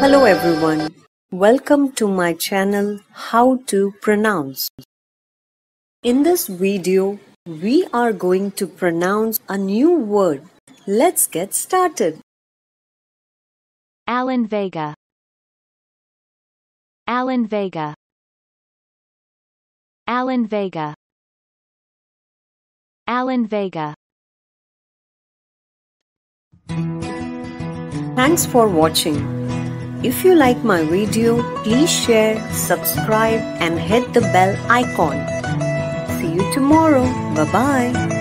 Hello everyone. Welcome to my channel How to Pronounce. In this video, we are going to pronounce a new word. Let's get started. Alan Vega Alan Vega Alan Vega Alan Vega Thanks for watching. If you like my video, please share, subscribe and hit the bell icon. See you tomorrow. Bye-bye.